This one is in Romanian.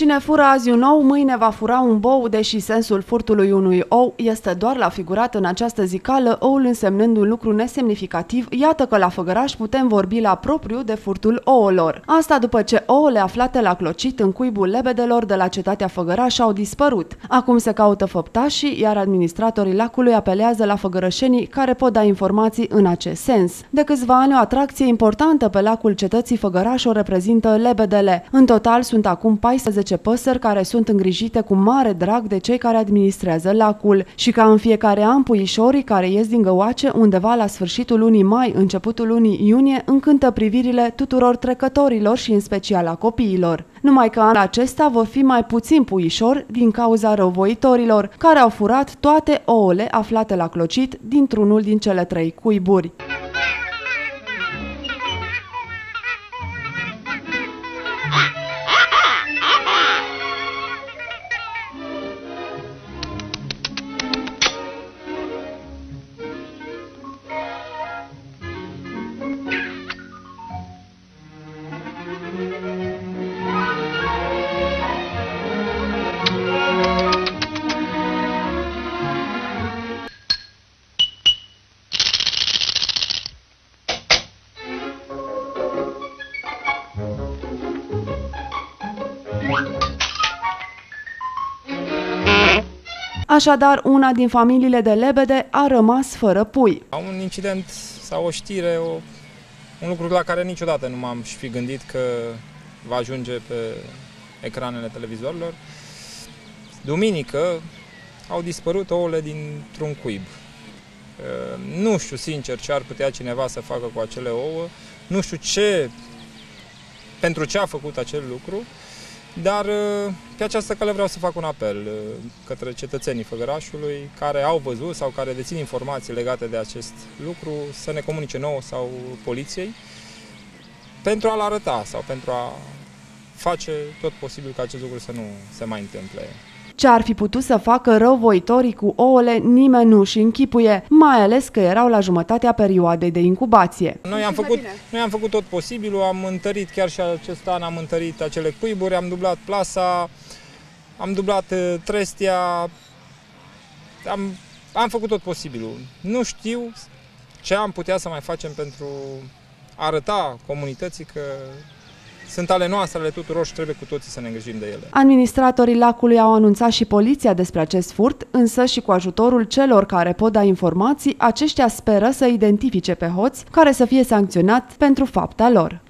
Cine fură azi un ou, mâine va fura un bou, deși sensul furtului unui ou este doar la figurat în această zicală, oul însemnând un lucru nesemnificativ, iată că la Făgăraș putem vorbi la propriu de furtul ouălor. Asta după ce ouăle aflate la clocit în cuibul lebedelor de la cetatea Făgăraș au dispărut. Acum se caută făptașii, iar administratorii lacului apelează la făgărășenii care pot da informații în acest sens. De câțiva ani o atracție importantă pe lacul cetății Făgăraș o reprezintă lebedele. În total sunt acum 14 10 păsări care sunt îngrijite cu mare drag de cei care administrează lacul și ca în fiecare an puișorii care ies din găoace undeva la sfârșitul lunii mai, începutul lunii iunie, încântă privirile tuturor trecătorilor și în special a copiilor. Numai că anul acesta vor fi mai puțin puișori din cauza răvoitorilor, care au furat toate ouăle aflate la clocit dintr-unul din cele trei cuiburi. Așadar, una din familiile de lebede a rămas fără pui. Un incident sau o știre, o, un lucru la care niciodată nu m-am și fi gândit că va ajunge pe ecranele televizorilor. Duminică au dispărut ouăle dintr-un cuib. Nu știu sincer ce ar putea cineva să facă cu acele ouă, nu știu ce, pentru ce a făcut acel lucru, dar uh, pe această cale vreau să fac un apel uh, către cetățenii Făgărașului care au văzut sau care dețin informații legate de acest lucru să ne comunice nouă sau poliției pentru a-l arăta sau pentru a face tot posibil ca acest lucru să nu se mai întâmple. Ce ar fi putut să facă răuvoitorii cu ouăle, nimeni nu și închipuie, mai ales că erau la jumătatea perioadei de incubație. Noi am, făcut, noi am făcut tot posibilul, am întărit chiar și acest an, am întărit acele cuiburi, am dublat plasa, am dublat uh, trestia, am, am făcut tot posibilul. Nu știu ce am putea să mai facem pentru a arăta comunității că sunt ale noastre, ale tuturor și trebuie cu toții să ne îngrijim de ele. Administratorii lacului au anunțat și poliția despre acest furt, însă și cu ajutorul celor care pot da informații, aceștia speră să identifice pe hoți care să fie sancționat pentru fapta lor.